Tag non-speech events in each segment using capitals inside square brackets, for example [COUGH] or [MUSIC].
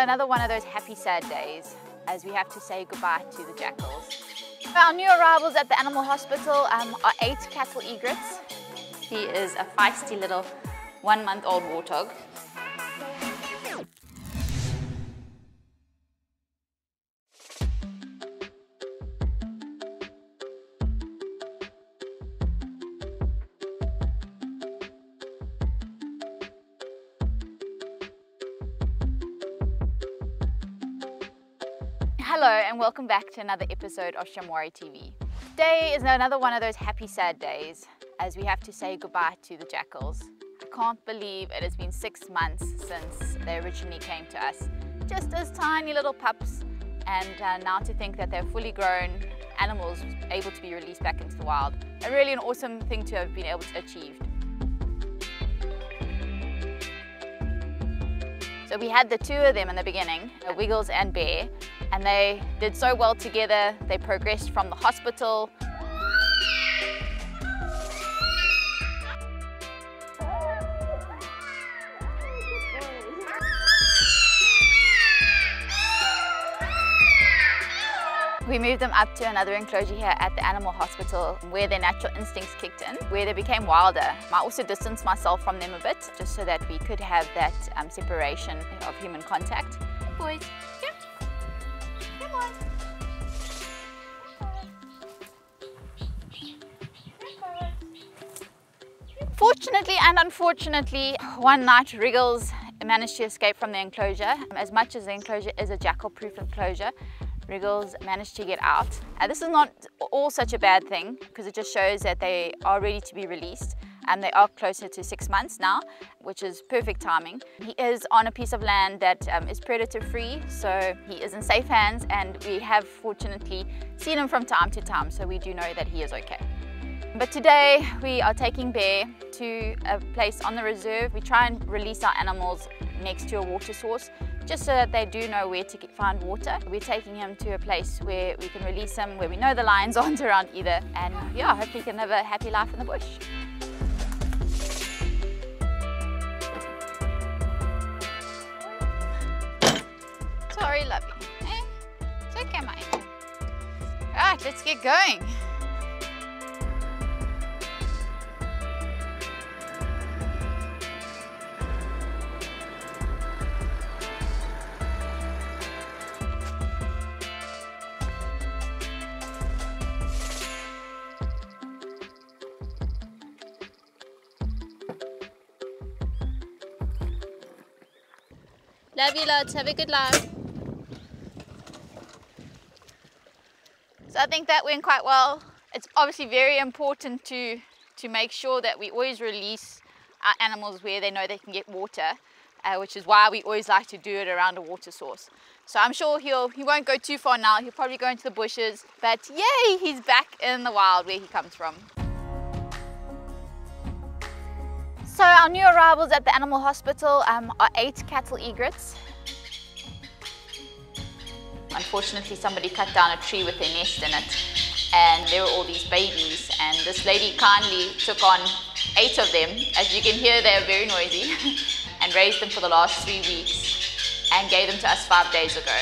another one of those happy sad days as we have to say goodbye to the jackals. Our new arrivals at the animal hospital um, are eight cattle egrets. He is a feisty little one month old warthog. Hello and welcome back to another episode of Shamwari TV. Today is another one of those happy sad days as we have to say goodbye to the jackals. I can't believe it has been six months since they originally came to us, just as tiny little pups and uh, now to think that they're fully grown animals able to be released back into the wild. A really an awesome thing to have been able to achieve. So we had the two of them in the beginning, Wiggles and Bear, and they did so well together. They progressed from the hospital. We moved them up to another enclosure here at the animal hospital where their natural instincts kicked in, where they became wilder. I also distanced myself from them a bit just so that we could have that um, separation of human contact. Boys, Fortunately and unfortunately, one night Wriggles managed to escape from the enclosure. As much as the enclosure is a jackal-proof enclosure, Wriggles managed to get out. And this is not all such a bad thing because it just shows that they are ready to be released and they are closer to six months now, which is perfect timing. He is on a piece of land that um, is predator free, so he is in safe hands and we have fortunately seen him from time to time, so we do know that he is okay. But today we are taking Bear to a place on the reserve. We try and release our animals next to a water source just so that they do know where to find water. We're taking him to a place where we can release him, where we know the lions [LAUGHS] aren't around either. And yeah, hopefully he can live a happy life in the bush. Sorry, lovey. Eh, it's okay, mate. Right, let's get going. Love you lots. Have a good life. So I think that went quite well. It's obviously very important to, to make sure that we always release our animals where they know they can get water, uh, which is why we always like to do it around a water source. So I'm sure he'll, he won't go too far now. He'll probably go into the bushes, but yay, he's back in the wild where he comes from. So our new arrivals at the animal hospital um, are eight cattle egrets. Unfortunately, somebody cut down a tree with a nest in it and there were all these babies and this lady kindly took on eight of them. As you can hear, they are very noisy [LAUGHS] and raised them for the last three weeks and gave them to us five days ago.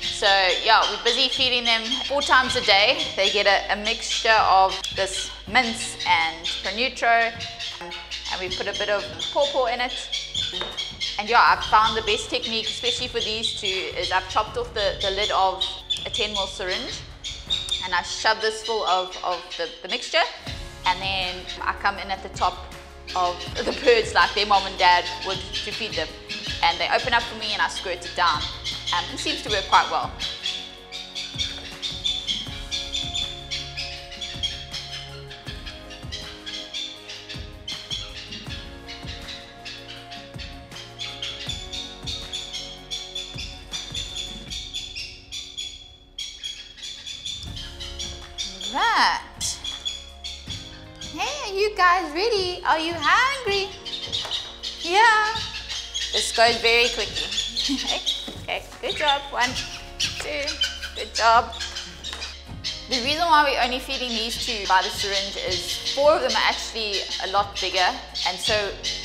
So yeah, we're busy feeding them four times a day. They get a, a mixture of this mince and pronutro and we put a bit of pawpaw in it. And yeah, I've found the best technique, especially for these two, is I've chopped off the, the lid of a 10 ml syringe and I shove this full of, of the, the mixture and then I come in at the top of [LAUGHS] the birds like their mom and dad would to feed them. And they open up for me and I squirt it down. Um, it seems to work quite well. Right. Hey, are you guys ready? Are you hungry? Yeah. This goes very quickly. [LAUGHS] okay, good job. One, two, good job. The reason why we're only feeding these two by the syringe is four of them are actually a lot bigger and so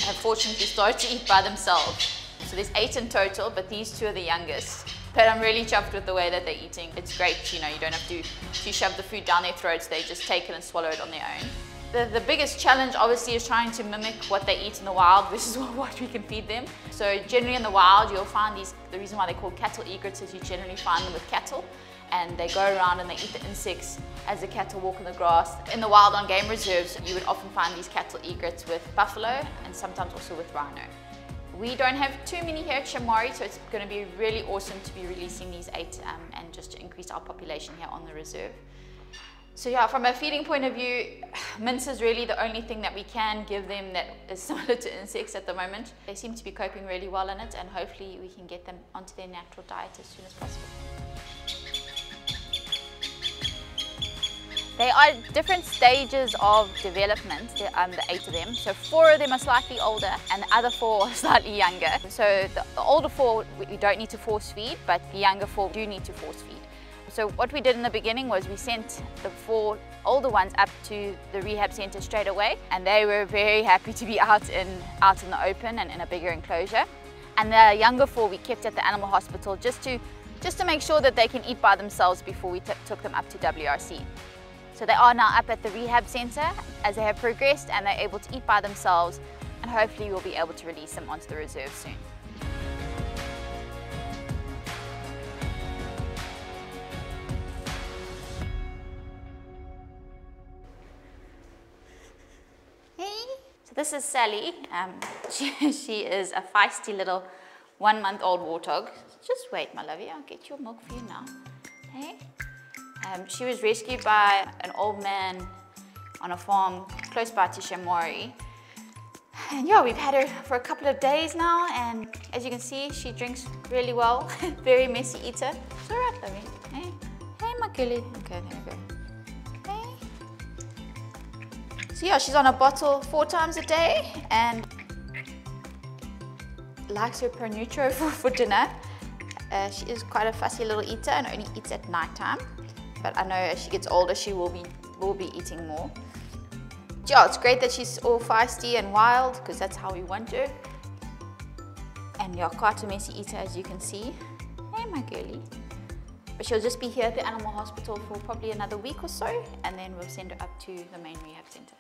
have fortunately started to eat by themselves. So there's eight in total, but these two are the youngest. But I'm really chuffed with the way that they're eating. It's great, you know, you don't have to, to shove the food down their throats, they just take it and swallow it on their own. The, the biggest challenge obviously is trying to mimic what they eat in the wild versus [LAUGHS] what we can feed them. So generally in the wild you'll find these, the reason why they're called cattle egrets is you generally find them with cattle and they go around and they eat the insects as the cattle walk in the grass. In the wild on game reserves you would often find these cattle egrets with buffalo and sometimes also with rhino. We don't have too many here at Shamwari, so it's going to be really awesome to be releasing these eight um, and just to increase our population here on the reserve. So yeah, from a feeding point of view, [SIGHS] mince is really the only thing that we can give them that is [LAUGHS] similar to insects at the moment. They seem to be coping really well in it and hopefully we can get them onto their natural diet as soon as possible. They are different stages of development, um, the eight of them. So four of them are slightly older and the other four [LAUGHS] are slightly younger. So the, the older four, we don't need to force feed, but the younger four do need to force feed. So what we did in the beginning was we sent the four older ones up to the rehab center straight away and they were very happy to be out in, out in the open and in a bigger enclosure. And the younger four we kept at the animal hospital just to, just to make sure that they can eat by themselves before we took them up to WRC. So they are now up at the rehab centre as they have progressed and they're able to eat by themselves and hopefully we'll be able to release them onto the reserve soon. Hey! So this is Sally. Um, [LAUGHS] she, she is a feisty little one month old warthog. Just wait my I'll get your milk for you now. Hey? Um, she was rescued by an old man on a farm close by to Shamwari. And yeah, we've had her for a couple of days now, and as you can see, she drinks really well. [LAUGHS] Very messy eater. It's all right, lovey. Hey, hey, my girlie. Okay, there we go. Hey. So yeah, she's on a bottle four times a day, and likes her Pronutro for, for dinner. Uh, she is quite a fussy little eater and only eats at night time but I know as she gets older, she will be, will be eating more. Yeah, it's great that she's all feisty and wild because that's how we want her. And yeah, quite a messy eater as you can see. Hey, my girlie. But she'll just be here at the animal hospital for probably another week or so, and then we'll send her up to the main rehab center.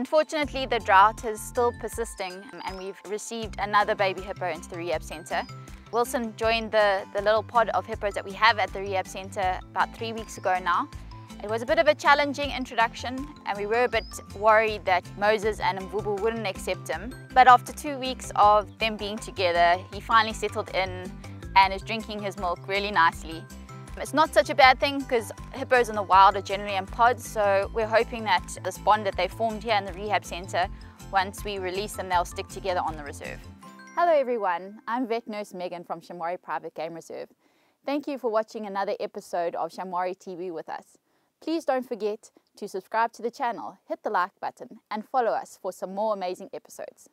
Unfortunately, the drought is still persisting and we've received another baby hippo into the rehab centre. Wilson joined the, the little pod of hippos that we have at the rehab centre about three weeks ago now. It was a bit of a challenging introduction and we were a bit worried that Moses and Mvubu wouldn't accept him. But after two weeks of them being together, he finally settled in and is drinking his milk really nicely. It's not such a bad thing because hippos in the wild are generally in pods, so we're hoping that this bond that they formed here in the rehab centre, once we release them, they'll stick together on the reserve. Hello everyone, I'm vet nurse Megan from Shamwari Private Game Reserve. Thank you for watching another episode of Shamwari TV with us. Please don't forget to subscribe to the channel, hit the like button and follow us for some more amazing episodes.